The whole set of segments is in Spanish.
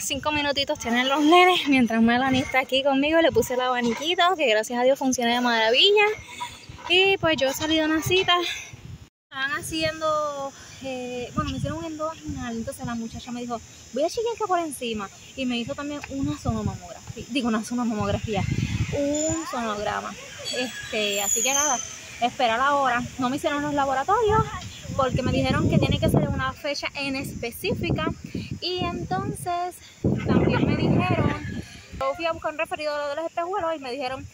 cinco minutitos tienen los nenes, mientras Melanie está aquí conmigo, le puse el abaniquito, que gracias a Dios funciona de maravilla. Y pues yo he salido a una cita, estaban haciendo, eh, bueno, me hicieron un endovaginal, entonces la muchacha me dijo, voy a chequear que por encima, y me hizo también una sonomamografía, digo una sonomamografía, un sonograma, este, así que nada, esperar la hora, no me hicieron los laboratorios, porque me dijeron que tiene que ser una fecha en específica y entonces también me dijeron, yo fui a buscar un referido de los espejuelos y me dijeron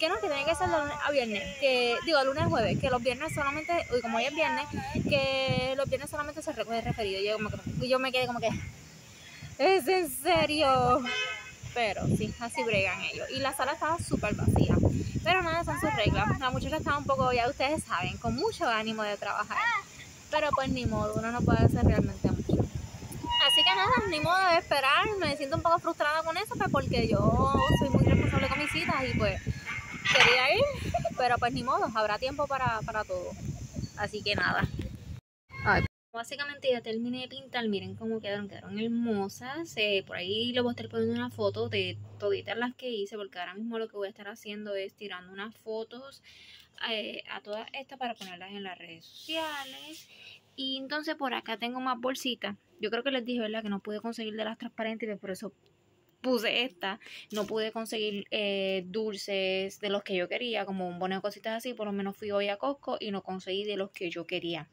que no, que tiene que ser lunes a viernes, que digo lunes a jueves, que los viernes solamente, y como hoy es viernes, que los viernes solamente se recoge referido. Yo, como que, yo me quedé como que, ¿es en serio? Pero sí, así bregan ellos. Y la sala estaba súper vacía. Pero nada, son sus reglas. La muchacha estaba un poco, ya ustedes saben, con mucho ánimo de trabajar. Pero pues ni modo, uno no puede hacer realmente Así que nada, ni modo de esperar, me siento un poco frustrada con eso, pues porque yo soy muy responsable con mis citas y pues quería ir, pero pues ni modo, habrá tiempo para, todo. Así que nada. Básicamente ya terminé de pintar, miren cómo quedaron, quedaron hermosas. Eh, por ahí les voy a estar poniendo una foto de toditas las que hice, porque ahora mismo lo que voy a estar haciendo es tirando unas fotos eh, a todas estas para ponerlas en las redes sociales. Y entonces por acá tengo más bolsitas. Yo creo que les dije, ¿verdad? Que no pude conseguir de las transparentes y por eso puse esta. No pude conseguir eh, dulces de los que yo quería, como un bono de cositas así. Por lo menos fui hoy a Costco y no conseguí de los que yo quería.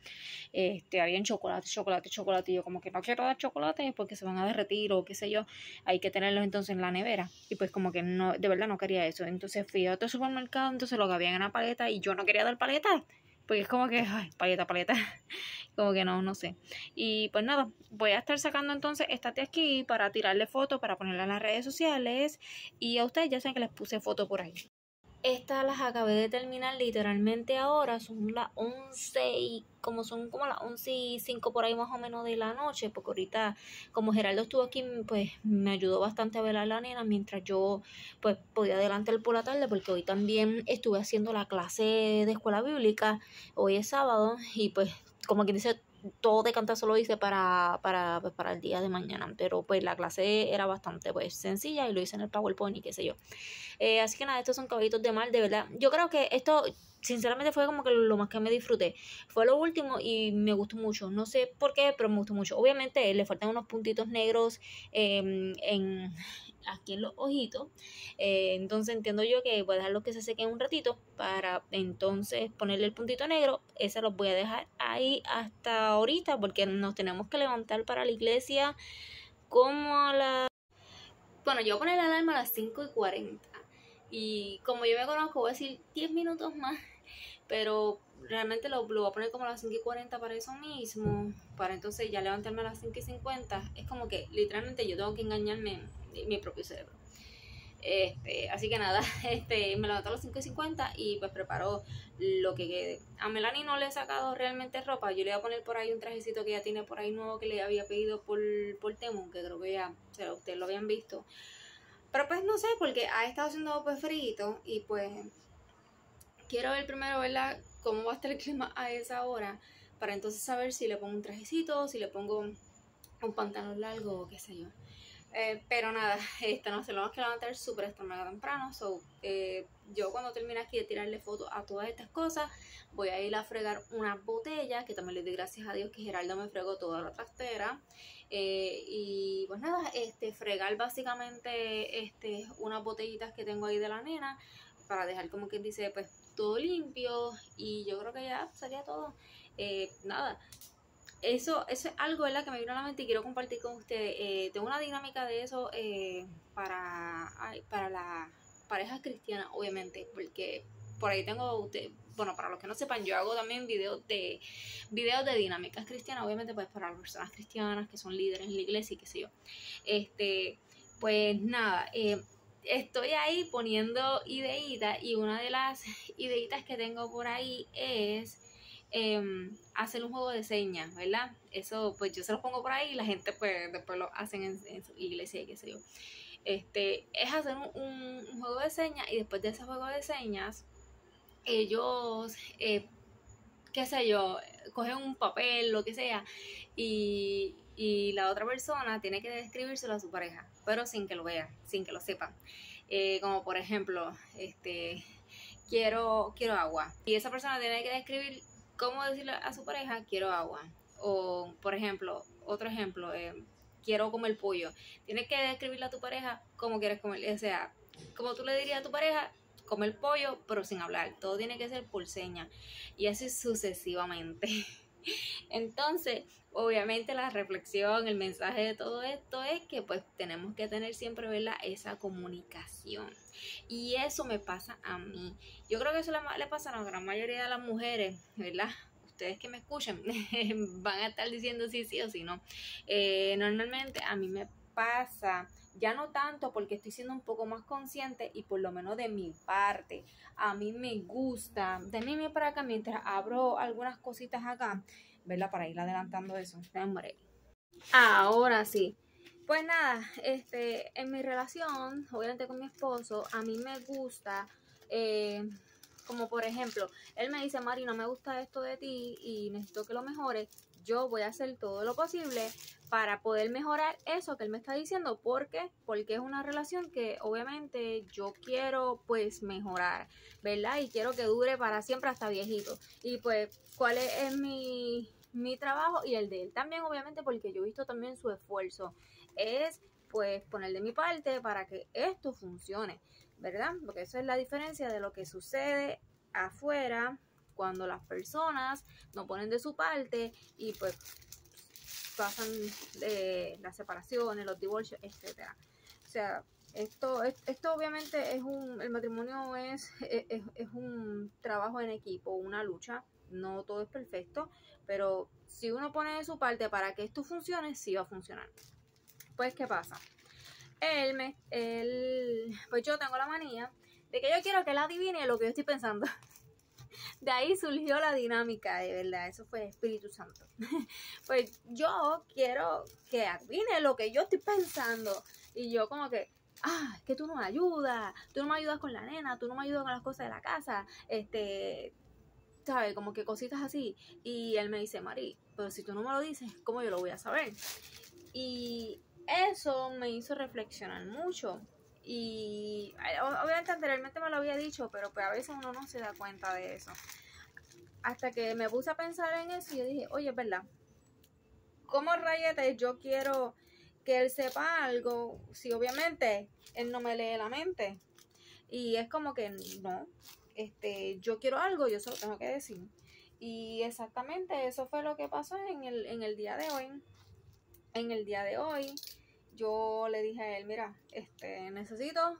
Este, habían chocolate, chocolate, chocolate. Y yo como que no quiero dar chocolate porque se van a derretir o qué sé yo. Hay que tenerlos entonces en la nevera. Y pues como que no, de verdad no quería eso. Entonces fui a otro supermercado, entonces lo que había en una paleta y yo no quería dar paleta. Porque es como que, ay, paleta, paleta. como que no, no sé. Y pues nada, voy a estar sacando entonces esta aquí para tirarle fotos, para ponerla en las redes sociales. Y a ustedes ya saben que les puse foto por ahí. Estas las acabé de terminar literalmente ahora, son las 11 y como son como las 11 y 5 por ahí más o menos de la noche, porque ahorita como Geraldo estuvo aquí, pues me ayudó bastante a ver la nena mientras yo pues podía adelantar por la tarde, porque hoy también estuve haciendo la clase de escuela bíblica, hoy es sábado y pues como quien dice todo de cantazo lo hice para, para, pues, para el día de mañana, pero pues la clase era bastante pues sencilla y lo hice en el PowerPoint y qué sé yo. Eh, así que nada, estos son caballitos de mal, de verdad. Yo creo que esto sinceramente fue como que lo más que me disfruté. Fue lo último y me gustó mucho. No sé por qué, pero me gustó mucho. Obviamente le faltan unos puntitos negros em, en, aquí en los ojitos. Eh, entonces entiendo yo que voy a dejarlo que se sequen un ratito para entonces ponerle el puntito negro. Ese los voy a dejar ahí hasta ahorita porque nos tenemos que levantar para la iglesia como a la... Bueno, yo voy a poner la alarma a las 5 y 40. Y como yo me conozco, voy a decir 10 minutos más. Pero realmente lo, voy a poner como a las 5 y 40 para eso mismo. Para entonces ya levantarme a las 5 y 50. Es como que literalmente yo tengo que engañarme mi propio cerebro. Este, así que nada, este, me levanto a las 5 y 50 y pues preparo lo que quede. A Melanie no le he sacado realmente ropa. Yo le voy a poner por ahí un trajecito que ya tiene por ahí nuevo que le había pedido por, por Temu, que creo que ya o sea, ustedes lo habían visto. Pero pues no sé, porque ha estado haciendo pues frito y pues quiero ver primero, ¿verdad? Cómo va a estar el clima a esa hora para entonces saber si le pongo un trajecito, si le pongo un pantalón largo o qué sé yo. Eh, pero nada, este, no se lo vamos a levantar súper esta temprano. So, eh, yo cuando termine aquí de tirarle fotos a todas estas cosas, voy a ir a fregar una botella, que también le doy gracias a Dios que Geraldo me fregó toda la trastera. Eh, y pues nada, este, fregar básicamente este, unas botellitas que tengo ahí de la nena, para dejar como quien dice, pues todo limpio. Y yo creo que ya sería todo. nada, eso, eso es algo que me vino a la mente y quiero compartir con ustedes. Eh, tengo una dinámica de eso eh, para, para las parejas cristianas, obviamente, porque por ahí tengo, usted, bueno, para los que no sepan, yo hago también videos de videos de dinámicas cristianas, obviamente pues para las personas cristianas que son líderes en la iglesia y qué sé yo. Este, pues nada, eh, estoy ahí poniendo ideitas y una de las ideitas que tengo por ahí es eh, hacer un juego de señas, ¿verdad? Eso pues yo se los pongo por ahí y la gente pues después lo hacen en, su iglesia y qué sé yo. Este, es hacer un, juego de señas y después de ese juego de señas, ellos, eh, qué sé yo, cogen un papel, lo que sea, y, y la otra persona tiene que describírselo a su pareja, pero sin que lo vea, sin que lo sepa. Eh, como por ejemplo, este, quiero, quiero agua. Y esa persona tiene que describir cómo decirle a su pareja, quiero agua. O, por ejemplo, otro ejemplo, eh, quiero comer pollo. Tienes que describirle a tu pareja cómo quieres comer. O sea, como tú le dirías a tu pareja, comer pollo, pero sin hablar. Todo tiene que ser por seña. Y así sucesivamente. Entonces, obviamente la reflexión, el mensaje de todo esto es que pues tenemos que tener siempre ¿verdad? esa comunicación. Y eso me pasa a mí. Yo creo que eso le, pasa a la gran mayoría de las mujeres, ¿verdad? Ustedes que me escuchan van a estar diciendo sí, sí o sí, no. Eh, normalmente a mí me pasa ya no tanto porque estoy siendo un poco más consciente y por lo menos de mi parte, a mí me gusta, de mí para acá mientras abro algunas cositas acá, ¿verdad? Para ir adelantando eso. Ahora sí. Pues nada, este, en mi relación, obviamente con mi esposo, a mí me gusta, eh, como por ejemplo, él me dice, Mari, no me gusta esto de ti y necesito que lo mejores yo voy a hacer todo lo posible para poder mejorar eso que él me está diciendo. ¿Por qué? Porque es una relación que obviamente yo quiero pues mejorar, ¿verdad? Y quiero que dure para siempre hasta viejito. Y pues, ¿cuál es, mi, mi trabajo y el de él? También obviamente porque yo he visto también su esfuerzo. Es pues poner de mi parte para que esto funcione, ¿verdad? Porque eso es la diferencia de lo que sucede afuera cuando las personas no ponen de su parte y pues pasan de las separaciones, los divorcios, etcétera. O sea, esto, esto obviamente es un, el matrimonio es, es, es, un trabajo en equipo, una lucha, no todo es perfecto, pero si uno pone de su parte para que esto funcione, sí va a funcionar. Pues, ¿qué pasa? Él me, él, pues yo tengo la manía de que yo quiero que él adivine lo que yo estoy pensando. de ahí surgió la dinámica, de verdad, eso fue Espíritu Santo. pues yo quiero que adivine lo que yo estoy pensando. Y yo como que, ah, es que tú no me ayudas, tú no me ayudas con la nena, tú no me ayudas con las cosas de la casa, este, ¿sabes? Como que cositas así. Y él me dice, Mari, pero si tú no me lo dices, ¿cómo yo lo voy a saber? Y eso me hizo reflexionar mucho. Y obviamente anteriormente me lo había dicho, pero pues a veces uno no se da cuenta de eso. Hasta que me puse a pensar en eso y yo dije, oye, es verdad. ¿Cómo rayete yo quiero que él sepa algo si obviamente él no me lee la mente? Y es como que no, este, yo quiero algo, yo solo tengo que decir. Y exactamente eso fue lo que pasó en el, en el día de hoy. En el día de hoy, yo le dije a él, mira, este, necesito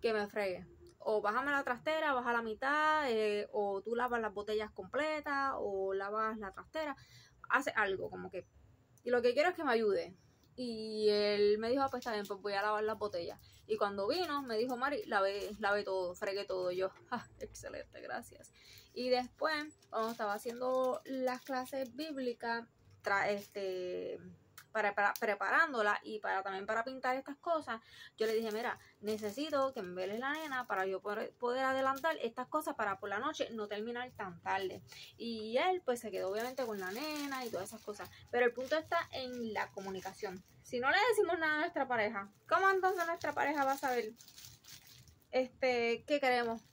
que me fregue. O bájame la trastera, baja la mitad, eh, o tú lavas las botellas completas, o lavas la trastera. Hace algo, como que. Y lo que quiero es que me ayude. Y él me dijo, ah, pues está bien, pues voy a lavar las botellas. Y cuando vino, me dijo, Mari, lave, lave todo, fregue todo. yo, ah, excelente, gracias. Y después, cuando estaba haciendo las clases bíblicas, tra este para, preparándola y para también para pintar estas cosas, yo le dije, mira, necesito que me veles la nena para yo poder, poder, adelantar estas cosas para por la noche no terminar tan tarde. Y él pues se quedó obviamente con la nena y todas esas cosas. Pero el punto está en la comunicación. Si no le decimos nada a nuestra pareja, ¿cómo entonces nuestra pareja va a saber este, qué queremos?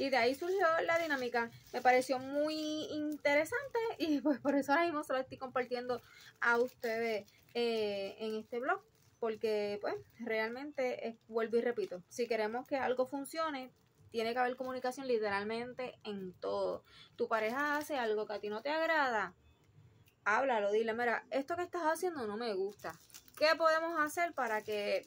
Y de ahí surgió la dinámica. Me pareció muy interesante y pues por eso ahora mismo se lo estoy compartiendo a ustedes eh, en este blog. Porque pues realmente, vuelvo y repito, si queremos que algo funcione, tiene que haber comunicación literalmente en todo. Tu pareja hace algo que a ti no te agrada, háblalo, dile, mira, esto que estás haciendo no me gusta. ¿Qué podemos hacer para que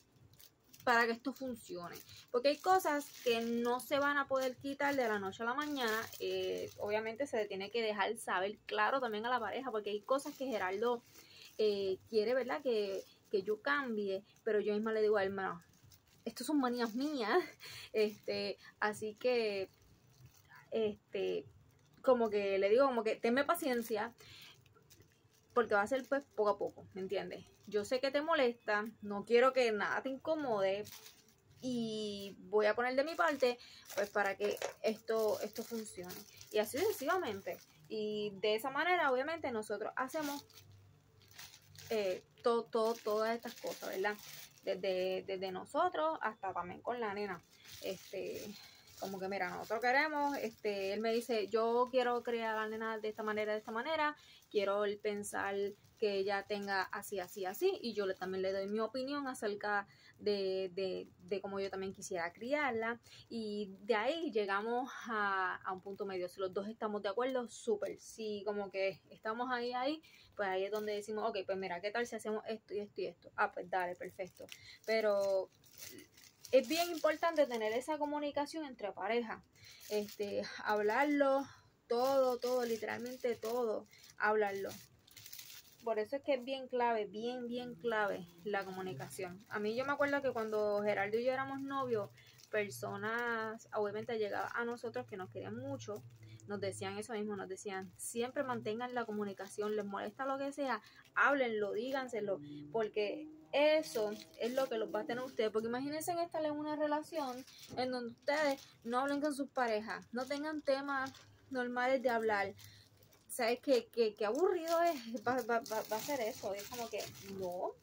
para que esto funcione. Porque hay cosas que no se van a poder quitar de la noche a la mañana. Eh, obviamente se tiene que dejar saber claro también a la pareja, porque hay cosas que Gerardo eh, quiere, ¿verdad? Que, que yo cambie, pero yo misma le digo a él, bueno, estos son manías mías. Este, así que, este, como que le digo, como que tenme paciencia porque va a ser pues poco a poco, ¿me entiendes? Yo sé que te molesta, no quiero que nada te incomode y voy a poner de mi parte pues para que esto, esto funcione. Y así sucesivamente. Y de esa manera obviamente nosotros hacemos eh, todo, todo, todas estas cosas, ¿verdad? Desde, desde nosotros hasta también con la nena. Este, como que mira, nosotros queremos, este, él me dice, yo quiero crear a la nena de esta manera, de esta manera, quiero pensar que ella tenga así, así, así, y yo también le doy mi opinión acerca de, de, de cómo yo también quisiera criarla, y de ahí llegamos a, a un punto medio, si los dos estamos de acuerdo, súper, si como que estamos ahí, ahí, pues ahí es donde decimos, ok, pues mira, ¿qué tal si hacemos esto y esto y esto? Ah, pues dale, perfecto, pero es bien importante tener esa comunicación entre pareja, este, hablarlo, todo, todo, literalmente todo, hablarlo. Por eso es que es bien clave, bien, bien clave la comunicación. A mí yo me acuerdo que cuando Gerardo y yo éramos novios, personas, obviamente llegaban a nosotros que nos querían mucho, nos decían eso mismo, nos decían, siempre mantengan la comunicación, les molesta lo que sea, háblenlo, díganselo, porque eso es lo que los va a tener ustedes, porque imagínense estar en una relación en donde ustedes no hablen con sus parejas, no tengan temas normales de hablar, ¿sabes qué, qué, qué aburrido es? Va, va, va, va, a ser eso, es como que no,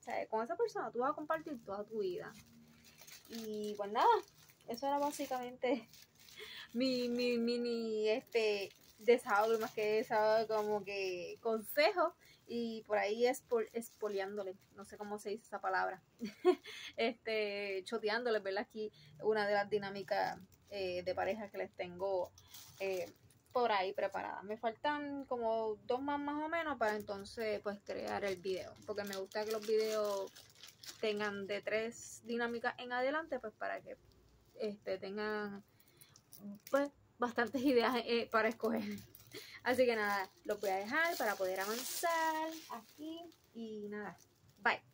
¿sabes? Con esa persona tú vas a compartir toda tu vida. Y pues nada, eso era básicamente mi, mi mini este desahogo, más que desahogo, como que consejo y por ahí es espoliándole, no sé cómo se dice esa palabra, este, choteándole, ¿verdad? Aquí una de las dinámicas eh, de pareja que les tengo eh, por ahí preparada. Me faltan como dos más más o menos para entonces pues crear el video, porque me gusta que los videos tengan de tres dinámicas en adelante, pues para que este, tengan pues bastantes ideas eh, para escoger. Así que nada, lo voy a dejar para poder avanzar aquí y nada, bye.